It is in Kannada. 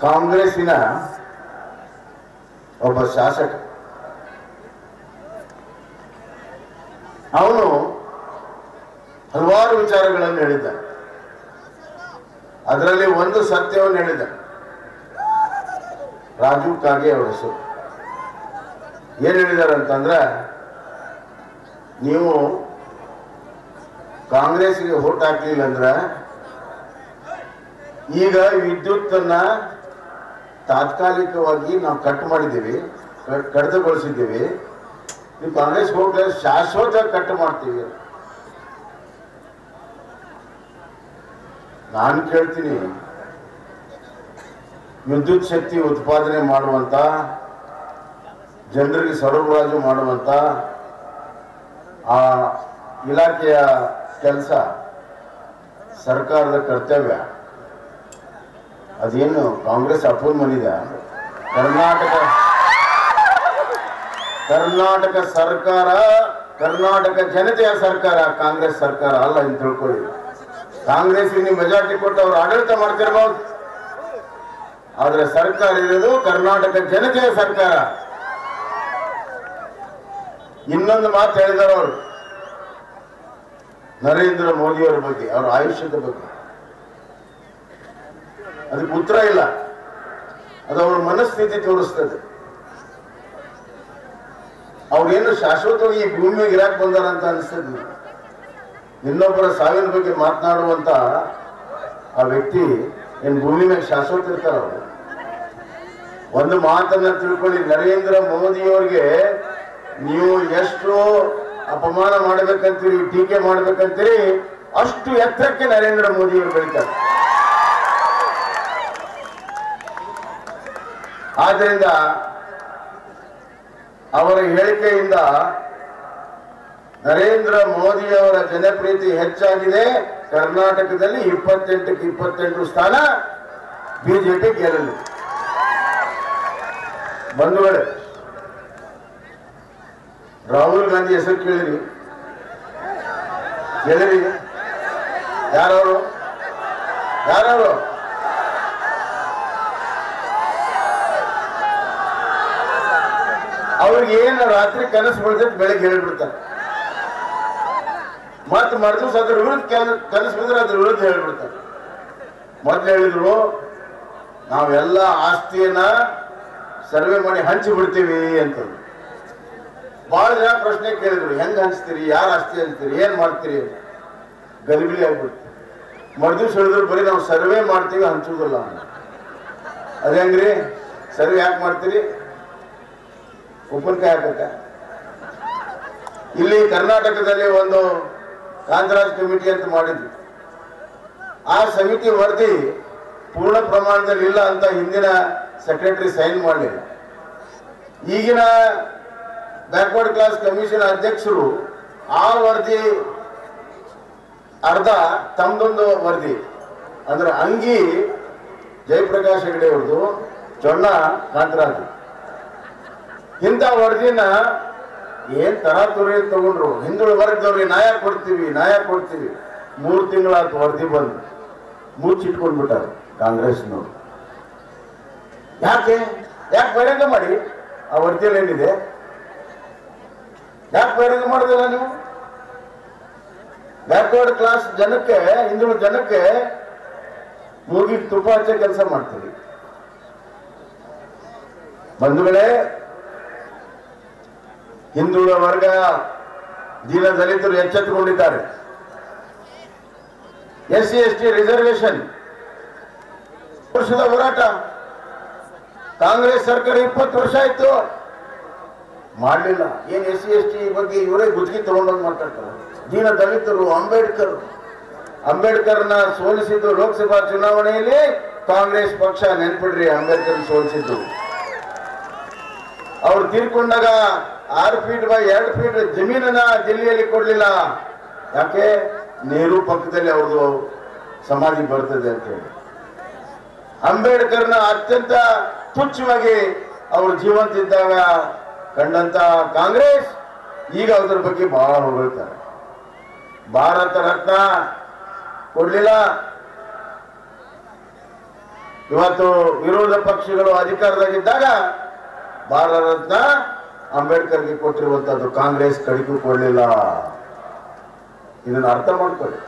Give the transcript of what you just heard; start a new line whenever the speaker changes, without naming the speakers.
ಕಾಂಗ್ರೆಸ್ಸಿನ ಒಬ್ಬ ಶಾಸಕ. ಅವನು ಹಲವಾರು ವಿಚಾರಗಳನ್ನು ಹೇಳಿದ್ದ ಅದರಲ್ಲಿ ಒಂದು ಸತ್ಯವನ್ನು ಹೇಳಿದ ರಾಜೀವ್ ಕಾಗೆ ಅವರ ಹೆಸರು. ಏನ್ ಹೇಳಿದ್ದಾರೆ ಅಂತಂದ್ರೆ, ನೀವು ಕಾಂಗ್ರೆಸ್ಗೆ ಓಟ್ ಹಾಕ್ಲಿಲ್ಲ ಅಂದ್ರೆ, ಈಗ ವಿದ್ಯುತ್ತನ್ನ ತಾತ್ಕಾಲಿಕವಾಗಿ ನಾವು ಕಟ್ ಮಾಡಿದ್ದೀವಿ ಕಡ್- ಕಡಿತಗೊಳಿಸಿದ್ದೀವಿ ನೀವು ಕಾಂಗ್ರೆಸ್ ಹೋಗ್ಲಿ ಶಾಶ್ವತ ಕಟ್ ಮಾಡ್ತೀವಿ. ನಾನು ಕೇಳ್ತೀನಿ, ವಿದ್ಯುತ್ ಶಕ್ತಿ ಉತ್ಪಾದನೆ ಮಾಡುವಂತ, ಜನರಿಗೆ ಸರಬರಾಜು ಮಾಡುವಂತ, ಆ ಇಲಾಖೆಯ ಕೆಲಸ ಸರ್ಕಾರದ ಕರ್ತವ್ಯ. ಅದೇನು ಕಾಂಗ್ರೆಸ್ ಅಪೂಲ್ ಮಾಡಿದ ಕರ್ನಾಟಕ ಕರ್ನಾಟಕ ಸರ್ಕಾರ, ಕರ್ನಾಟಕ ಜನತೆಯ ಸರ್ಕಾರ, ಕಾಂಗ್ರೆಸ್ ಸರ್ಕಾರ ಅಲ್ಲ ಅಂತ ತಿಳ್ಕೊಳ್ಳಿ. ಕಾಂಗ್ರೆಸ್ ನೀವು ಮೆಜಾರಿಟಿ ಕೊಟ್ಟು ಅವ್ರು ಆಡಳಿತ ಮಾಡ್ತಿರ್ಬೋದು. ಆದ್ರೆ ಸರ್ಕಾರ ಇರೋದು ಕರ್ನಾಟಕ ಜನತೆಯ ಸರ್ಕಾರ. ಇನ್ನೊಂದು ಮಾತು ಹೇಳಿದಾರ ಅವರು. ನರೇಂದ್ರ ಮೋದಿಯವರ ಬಗ್ಗೆ, ಅವರ ಆಯುಷ್ಯದ ಬಗ್ಗೆ. ಅದಕ್ಕೆ ಉತ್ತರ ಇಲ್ಲ. ಅದು ಅವರ ಮನಸ್ಥಿತಿ ತೋರಿಸ್ತದೆ. ಅವ್ರೇನು ಶಾಶ್ವತವಾಗಿ ಈ ಭೂಮಿಗೆ ಇರಾಕ್ ಬಂದಾರ ಅಂತ ಅನಿಸ್ತದೆ. ಇನ್ನೊಬ್ಬರ ಸಾವಿನ ಬಗ್ಗೆ ಮಾತನಾಡುವಂತ ಆ ವ್ಯಕ್ತಿ ಏನ್ ಭೂಮಿ ಮೇಲೆ ಶಾಶ್ವತ ಇರ್ತಾರ ಅವರು. ಒಂದು ಮಾತನ್ನ ತಿಳ್ಕೊಳ್ಳಿ, ನರೇಂದ್ರ ಮೋದಿಯವ್ರಿಗೆ ನೀವು ಎಷ್ಟು ಅಪಮಾನ ಮಾಡ್ಬೇಕಂತೀರಿ, ಟೀಕೆ ಮಾಡ್ಬೇಕಂತೀರಿ, ಅಷ್ಟು ಎತ್ತರಕ್ಕೆ ನರೇಂದ್ರ ಮೋದಿಯವರು ಬೆಳಿತಾರೆ. ಆದ್ರಿಂದ ಅವರ ಹೇಳಿಕೆಯಿಂದ ನರೇಂದ್ರ ಮೋದಿಯವರ ಜನಪ್ರೀತಿ ಹೆಚ್ಚಾಗಿದೆ. ಕರ್ನಾಟಕದಲ್ಲಿ ಇಪ್ಪತ್ತೆಂಟಕ್ಕೆ ಇಪ್ಪತ್ತೆಂಟು ಸ್ಥಾನ ಬಿಜೆಪಿ ಗೆಲ್ಲಲಿ. ಬಂಧುಗಳೇ, ರಾಹುಲ್ ಗಾಂಧಿ ಹೆಸರು ಕೇಳಿರಿ. ಕೇಳಿರಿ ಯಾರವರು? ಯಾರವರು? ಅವ್ರಿಗೆ ಏನು ರಾತ್ರಿ ಕನಸು ಬೀಳ್ತೈತೆ ಬೆಳಗ್ಗೆ ಹೇಳ್ಬಿಡ್ತಾರೆ. ಮತ್ತೆ ಮರ್ದಿವ್ಸ ಅದ್ರ ವಿರುದ್ಧ ಕನಸು ಬಿದ್ರೆ ಅದ್ರ ವಿರುದ್ಧ ಹೇಳ್ಬಿಡ್ತಾರೆ. ಮೊದ್ಲು ಹೇಳಿದ್ರು ನಾವೆಲ್ಲ ಆಸ್ತಿಯನ್ನ ಸರ್ವೆ ಮಾಡಿ ಹಂಚಿ ಬಿಡ್ತೀವಿ ಅಂತ ಬಹಳ ಜನ ಪ್ರಶ್ನೆ ಕೇಳಿದ್ರು, ಹೆಂಗ್ ಹಂಚ್ತೀರಿ, ಯಾರು ಆಸ್ತಿ ಹಂಚ್ತೀರಿ ಏನ್ ಮಾಡ್ತೀರಿ ಗಲಿಬಿಲಿ ಆಗ್ಬಿಡ್ತೀವಿ ಮರ್ದಿವ್ಸ ಹೇಳಿದ್ರು, ಬರೀ ನಾವು ಸರ್ವೆ ಮಾಡ್ತೀವಿ, ಹಂಚುವುದಿಲ್ಲ ಅದ್ ಹೆಂಗ್ರಿ? ಸರ್ವೆ ಯಾಕೆ ಮಾಡ್ತೀರಿ? ಉಪ್ಪಿನಕಾಯಿ ಹಾಕುತ್ತೆ. ಇಲ್ಲಿ ಕರ್ನಾಟಕದಲ್ಲಿ ಒಂದು ಕಾಂತರಾಜ್ ಕಮಿಟಿ ಅಂತ ಮಾಡಿದ್ವಿ ಆ ಸಮಿತಿ ವರದಿ ಪೂರ್ಣ ಪ್ರಮಾಣದಲ್ಲಿ ಇಲ್ಲ ಅಂತ ಹಿಂದಿನ ಸೆಕ್ರೆಟರಿ ಸೈನ್ ಮಾಡಲಿಲ್ಲ. ಈಗಿನ ಬ್ಯಾಕ್ವರ್ಡ್ ಕ್ಲಾಸ್ ಕಮಿಷನ್ ಅಧ್ಯಕ್ಷರು ಆ ವರದಿ ಅರ್ಧ ತಮ್ಮದೊಂದು ವರದಿ. ಅಂದ್ರೆ ಅಂಗಿ ಜಯಪ್ರಕಾಶ್ ಹೆಗಡೆ ಅವ್ರದ್ದು ಚೊಣ್ಣ ಕಾಂತರಾಜ್. ಇಂಥ ವರದಿನ ಏನ್ ತರ ತುರಿ ತಗೊಂಡ್ರು? ಹಿಂದುಳು ವರ್ಗದವ್ರಿಗೆ ನ್ಯಾಯ ಕೊಡ್ತೀವಿ ನ್ಯಾಯ ಕೊಡ್ತೀವಿ. ಮೂರು ತಿಂಗಳಾದ ವರದಿ ಬಂದು. ಮುಚ್ಚಿಟ್ಕೊಂಡ್ಬಿಟ್ಟಾರೆ ಕಾಂಗ್ರೆಸ್ನವ್ರು. ಯಾಕೆ? ಯಾಕೆ ಬಹಿರಂಗ ಮಾಡಿ? ಆ ವರದಿಯಲ್ಲಿ ಏನಿದೆ? ಯಾಕೆ ಬಹಿರಂಗ ಮಾಡೋದಿಲ್ಲ ನೀವು? ಬ್ಯಾಕ್ವರ್ಡ್ ಕ್ಲಾಸ್ ಜನಕ್ಕೆ ಹಿಂದುಳಿದ ಜನಕ್ಕೆ ಮೂಗಿಗೆ ತುಪ್ಪ ಹಚ್ಚೋ ಕೆಲಸ ಮಾಡ್ತೀವಿ ಬಂಧುಗಳೇ ಹಿಂದುಳಿದ ವರ್ಗ ದೀನ ದಲಿತರು ಎಚ್ಚೆತ್ತುಕೊಂಡಿದ್ದಾರೆ. S C S T reservation ವರ್ಷದ ಹೋರಾಟ. ಕಾಂಗ್ರೆಸ್ ಸರ್ಕಾರ ಇಪ್ಪತ್ತು ವರ್ಷ ಆಯ್ತು. ಮಾಡಲಿಲ್ಲ. ಏನು ಎಸ್ ಸಿ ಎಸ್ ಟಿ ಬಗ್ಗೆ ಇವರೇ ಗುತ್ತಿಗೆ ತಗೊಂಡೋಗಿ ಮಾತಾಡ್ತಾರೆ. ದೀನ ದಲಿತರು ಅಂಬೇಡ್ಕರ್. ಅಂಬೇಡ್ಕರ್ನ ಸೋಲಿಸಿದ್ದು ಲೋಕಸಭಾ ಚುನಾವಣೆಯಲ್ಲಿ ಕಾಂಗ್ರೆಸ್ ಪಕ್ಷ ನೆನ್ಪಿಡ್ರಿ ಅಂಬೇಡ್ಕರ್ ಸೋಲಿಸಿದ್ದು. ಅವ್ರು ತೀರ್ಕೊಂಡಾಗ ಆರು ಫೀಟ್ ಬೈ ಎರಡು ಫೀಟ್ ಜಮೀನನ್ನ ಜಿಲ್ಲೆಯಲ್ಲಿ ಕೊಡ್ಲಿಲ್ಲ. ಯಾಕೆ? ನೇರು ಪಕ್ಕದಲ್ಲಿ ಅವರು ಸಮಾಧಿ ಬರ್ತದೆ ಅಂತ ಹೇಳಿ. ಅಂಬೇಡ್ಕರ್ನ ಅತ್ಯಂತ ತುಚ್ಛವಾಗಿ ಅವರು ಜೀವಂತ ಇದ್ದಾಗ ಕಂಡಂತ ಕಾಂಗ್ರೆಸ್ ಈಗ ಅದ್ರ ಬಗ್ಗೆ ಬಹಳ ಹೊಗಳ್ತಾರೆ. ಭಾರತ ರತ್ನ ಕೊಡ್ಲಿಲ್ಲ. ಇವತ್ತು ವಿರೋಧ ಪಕ್ಷಗಳು ಅಧಿಕಾರದಾಗಿದ್ದಾಗ ಭಾರತ ರತ್ನ ಅಂಬೇಡ್ಕರ್ಗೆ ಕೊಟ್ಟಿರುವಂತದ್ದು ಕಾಂಗ್ರೆಸ್ ಕಡಿಗೂ ಕೊಡಲಿಲ್ಲ. ಇದನ್ನು ಅರ್ಥ ಮಾಡ್ಕೊಳ್ಳಿ.